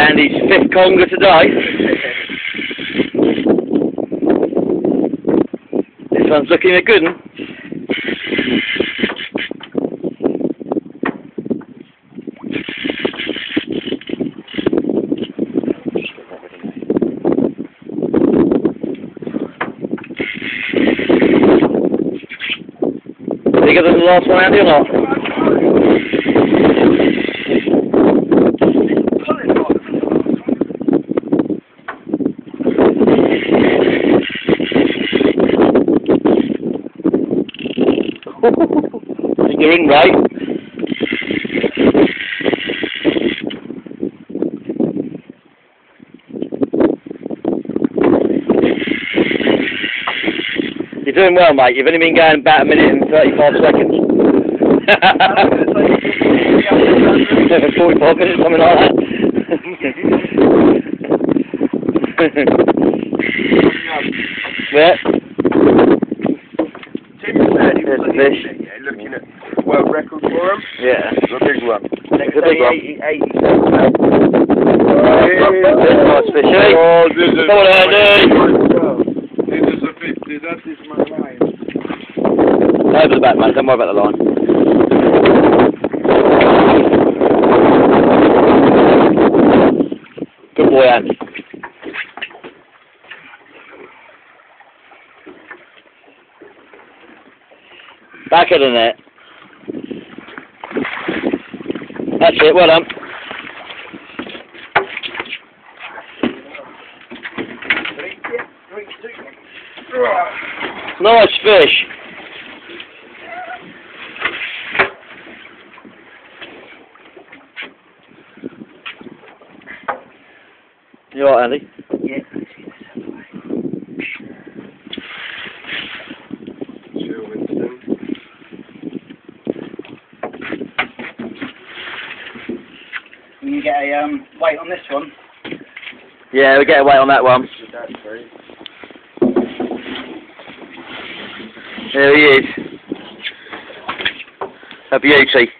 Andy's fifth conger today. This one's looking a good one. Bigger than the last one, Andy, or not? You're in right. You're doing well, mate. You've only been going about a minute and 35 seconds. 45 minutes, something like that. yeah. Tim said he There's looking, fish. at, yeah, looking at world record for him. Yeah. The big one. Next the big one. 80, 80. There's a nice fish, eh? Oh, this is Come on, Andy. This is a 50, that is my line. Over the back, mate. Don't worry about the line. Good boy, Andy. Back of the net. That's it. Well done. Nice fish. You alright, Andy? Sure, Can you get a um, weight on this one? Yeah, we get away on that one. There he is. A beauty.